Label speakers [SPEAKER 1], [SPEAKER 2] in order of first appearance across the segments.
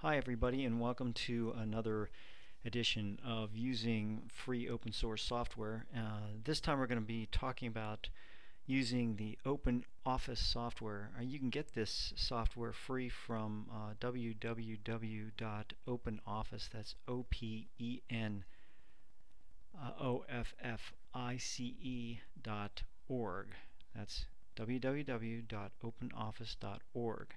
[SPEAKER 1] Hi everybody and welcome to another edition of using free open source software. Uh, this time we're going to be talking about using the Open Office software. Uh, you can get this software free from uh, www.openoffice, that's O-P-E-N O-F-F-I-C-E dot org. That's www.openoffice.org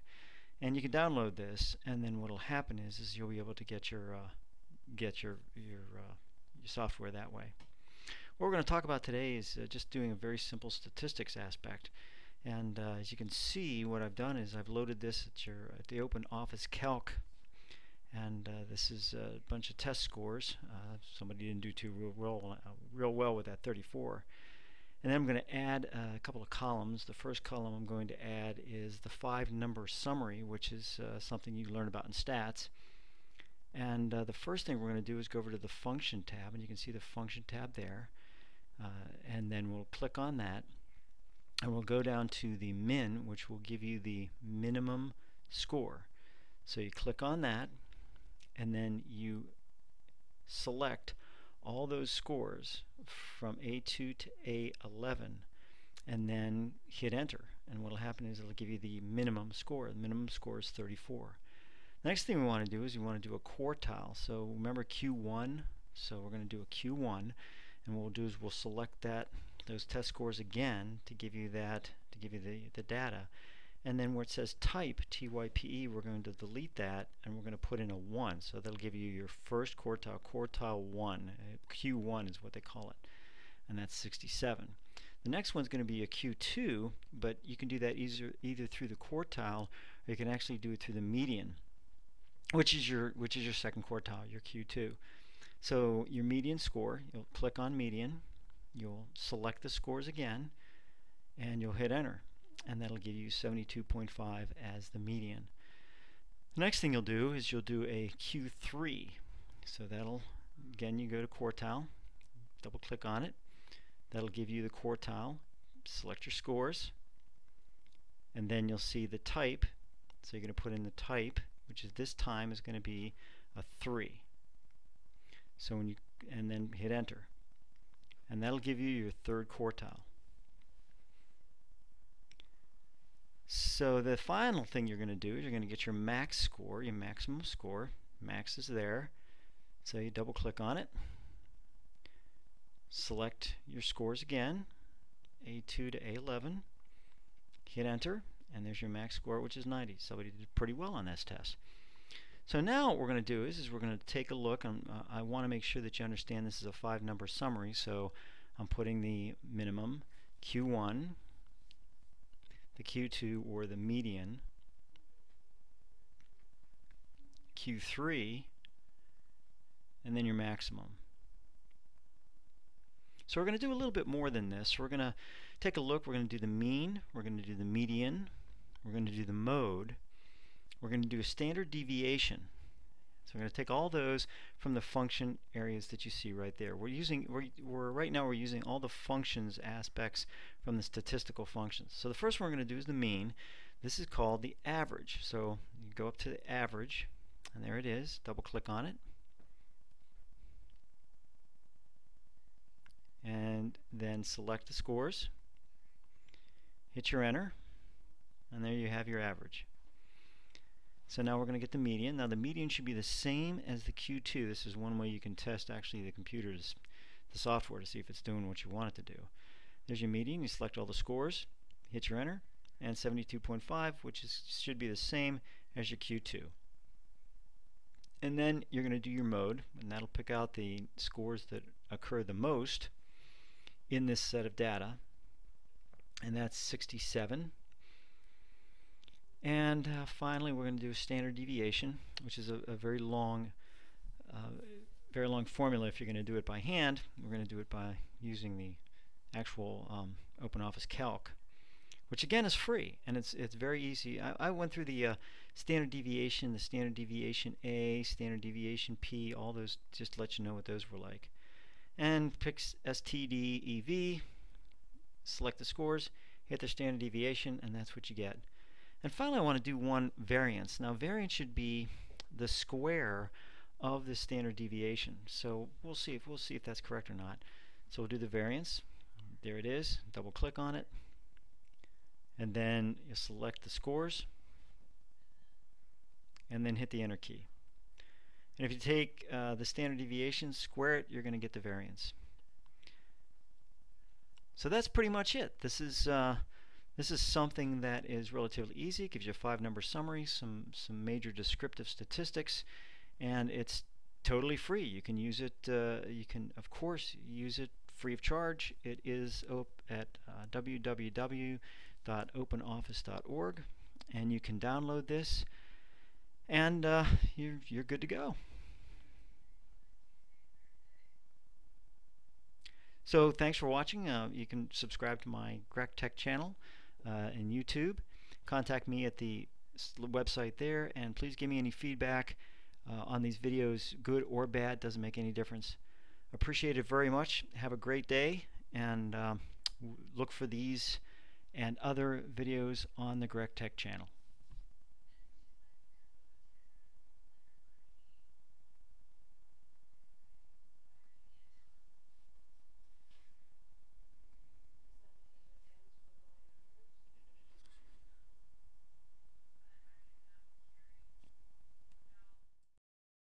[SPEAKER 1] and you can download this and then what will happen is is you'll be able to get your uh, get your your, uh, your software that way. What we're going to talk about today is uh, just doing a very simple statistics aspect. And uh, as you can see what I've done is I've loaded this at your at the open office calc. And uh, this is a bunch of test scores. Uh, somebody didn't do too real, real, real well with that 34 and then I'm going to add a couple of columns. The first column I'm going to add is the five number summary, which is uh, something you learn about in stats. And uh, the first thing we're going to do is go over to the function tab, and you can see the function tab there. Uh, and then we'll click on that, and we'll go down to the min, which will give you the minimum score. So you click on that, and then you select all those scores from A2 to A11 and then hit enter and what will happen is it'll give you the minimum score. The minimum score is 34. The next thing we want to do is we want to do a quartile. So remember Q1 so we're going to do a Q1 and what we'll do is we'll select that those test scores again to give you that to give you the, the data and then where it says type TYPE we're going to delete that and we're going to put in a 1 so that'll give you your first quartile quartile 1 uh, Q1 is what they call it. And that's 67 the next one's going to be a Q2 but you can do that either either through the quartile or you can actually do it through the median which is your which is your second quartile your Q2 so your median score you'll click on median you'll select the scores again and you'll hit enter and that'll give you 72.5 as the median. The next thing you'll do is you'll do a Q3. So that'll, again, you go to quartile, double click on it. That'll give you the quartile. Select your scores, and then you'll see the type. So you're going to put in the type, which is this time is going to be a 3. So when you, and then hit enter. And that'll give you your third quartile. So the final thing you're going to do is you're going to get your max score, your maximum score. Max is there. So you double click on it. Select your scores again, A2 to A11. Hit enter, and there's your max score, which is 90. Somebody did pretty well on this test. So now what we're going to do is, is we're going to take a look. uh, I want to make sure that you understand this is a five number summary. So I'm putting the minimum Q1 the Q2 or the median, Q3, and then your maximum. So we're going to do a little bit more than this. We're going to take a look. We're going to do the mean. We're going to do the median. We're going to do the mode. We're going to do a standard deviation. So we're going to take all those from the function areas that you see right there. We're using, we're, we're right now we're using all the functions aspects from the statistical functions. So the first one we're going to do is the mean. This is called the average. So you go up to the average, and there it is. Double click on it. And then select the scores. Hit your enter. And there you have your average. So now we're going to get the median. Now the median should be the same as the Q2. This is one way you can test actually the computer's the software to see if it's doing what you want it to do. There's your median. You select all the scores, hit your enter, and 72.5, which is, should be the same as your Q2. And then you're going to do your mode, and that'll pick out the scores that occur the most in this set of data. And that's 67, and uh, finally, we're going to do standard deviation, which is a, a very long, uh, very long formula. If you're going to do it by hand, we're going to do it by using the actual um, OpenOffice Calc, which again is free, and it's it's very easy. I, I went through the uh, standard deviation, the standard deviation A, standard deviation P, all those just to let you know what those were like. And pick STD EV, select the scores, hit the standard deviation, and that's what you get. And finally, I want to do one variance. Now, variance should be the square of the standard deviation. So we'll see if we'll see if that's correct or not. So we'll do the variance. There it is. Double click on it. And then you select the scores and then hit the enter key. And if you take uh, the standard deviation, square it, you're going to get the variance. So that's pretty much it. This is uh, this is something that is relatively easy. It gives you a five-number summary, some some major descriptive statistics, and it's totally free. You can use it. Uh, you can, of course, use it free of charge. It is at uh, www.openoffice.org, and you can download this, and uh, you're you're good to go. So thanks for watching. Uh, you can subscribe to my GRECTECH channel uh, in YouTube. Contact me at the website there, and please give me any feedback uh, on these videos, good or bad, doesn't make any difference. Appreciate it very much. Have a great day, and um, look for these and other videos on the GRECTECH channel.